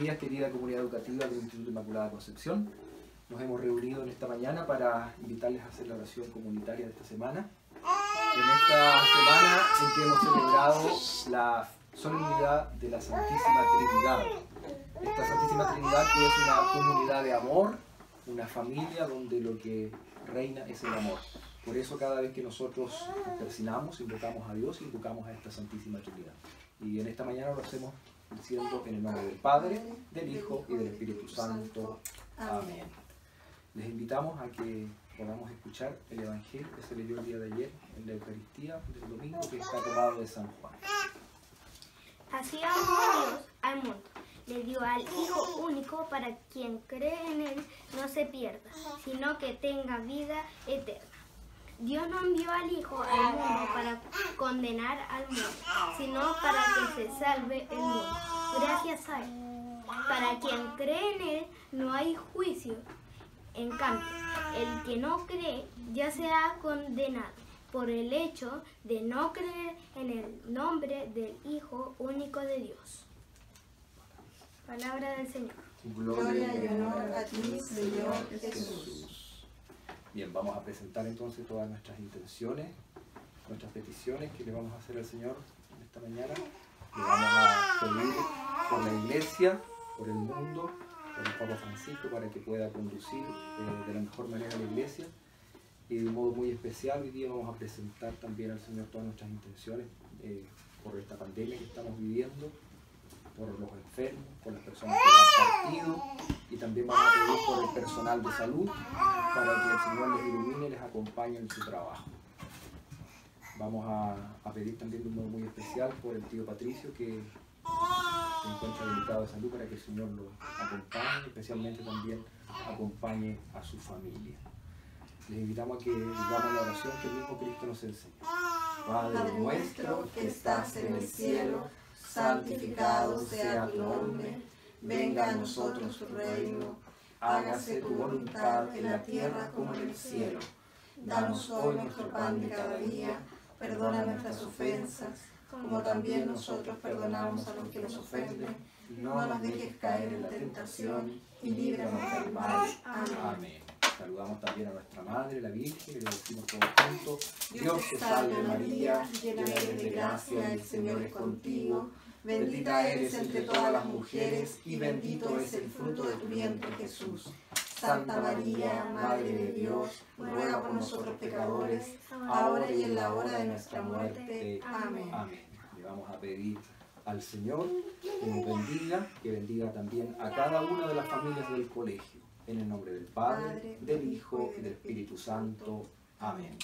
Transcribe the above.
días, querida comunidad educativa del Instituto Inmaculada Concepción. Nos hemos reunido en esta mañana para invitarles a hacer la oración comunitaria de esta semana. En esta semana en que hemos celebrado la solemnidad de la Santísima Trinidad. Esta Santísima Trinidad que es una comunidad de amor, una familia donde lo que reina es el amor. Por eso cada vez que nosotros nos persinamos, invocamos a Dios, invocamos a esta Santísima Trinidad. Y en esta mañana lo hacemos diciendo en el nombre del Padre, del Hijo y del Espíritu Santo. Amén. Les invitamos a que podamos escuchar el Evangelio que se leyó el día de ayer en la Eucaristía del domingo que está tomado de San Juan. Así amó Dios al mundo. Le dio al Hijo único para quien cree en Él no se pierda, sino que tenga vida eterna. Dios no envió al Hijo al mundo para condenar al mundo, sino para que se salve el mundo. Para quien cree en Él no hay juicio. En cambio, el que no cree ya se ha condenado por el hecho de no creer en el nombre del Hijo único de Dios. Palabra del Señor. Gloria y honor a ti, Señor Jesús. Bien, vamos a presentar entonces todas nuestras intenciones, nuestras peticiones que le vamos a hacer al Señor en esta mañana. Le vamos a pedir por la iglesia, por el mundo, por el Papa Francisco, para que pueda conducir eh, de la mejor manera la iglesia. Y de un modo muy especial, hoy día vamos a presentar también al Señor todas nuestras intenciones eh, por esta pandemia que estamos viviendo, por los enfermos, por las personas que han partido y también vamos a pedir por el personal de salud para que el Señor les ilumine y les acompañe en su trabajo. Vamos a, a, pedir también de un modo muy especial por el tío Patricio que se encuentra delicado de salud para que el Señor lo acompañe, especialmente también acompañe a su familia. Les invitamos a que digamos la oración que el mismo Cristo nos enseña. Padre nuestro que estás en el cielo, santificado sea tu nombre, venga a nosotros tu reino, hágase tu voluntad en la tierra como en el cielo. Danos hoy nuestro pan de cada día, perdona nuestras ofensas, como también nosotros perdonamos a los que nos ofenden. No nos dejes caer en la tentación y líbranos del mal. Amén. Amén. Saludamos también a nuestra Madre, la Virgen, y le decimos todos juntos, Dios te salve María, llena eres de gracia, el Señor es contigo. Bendita eres entre todas las mujeres y bendito es el fruto de tu vientre Jesús. Santa María, Madre de Dios, ruega por nosotros pecadores, ahora y en la hora de nuestra muerte. Amén. Amén. Le vamos a pedir al Señor que nos bendiga, que bendiga también a cada una de las familias del colegio. En el nombre del Padre, del Hijo y del Espíritu Santo. Amén.